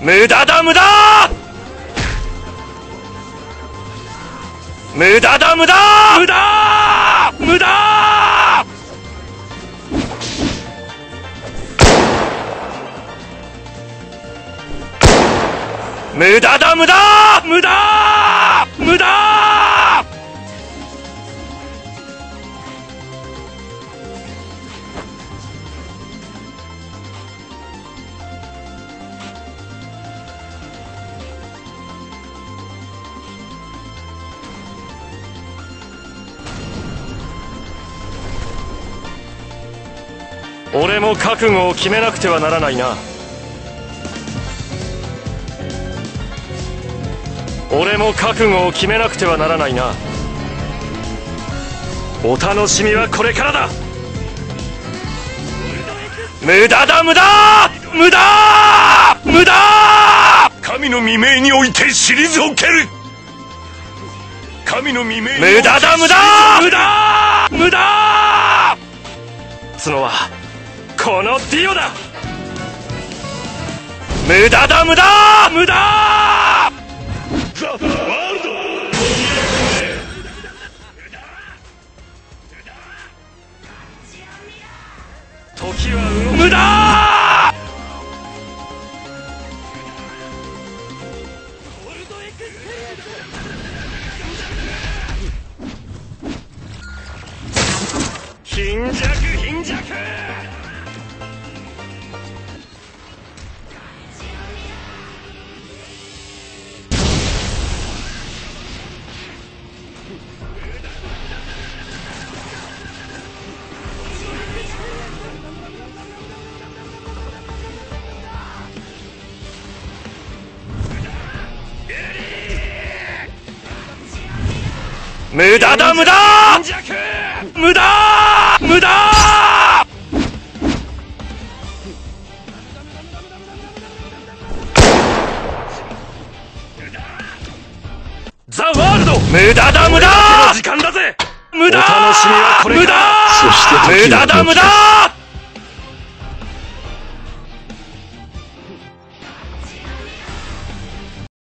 無駄だ無駄!無駄だ無駄!無駄!無駄!無駄だ無駄!無駄!無駄俺も覚悟を決めなくてはならないな。俺も覚悟を決めなくてはならないな。お楽しみはこれからだ。無駄だ無駄!無駄!無駄!神の未明において退ける!神の未明無駄だ無駄!無駄!無駄!角はこのディオだ。無駄だ無駄！無駄！ザ・ワールド時は無駄！貧弱無駄だ無駄!無駄!無駄!ザ・ワールド!無駄だ無駄!時間だぜ無駄お楽しみはこれ無駄!そして時無駄だ無駄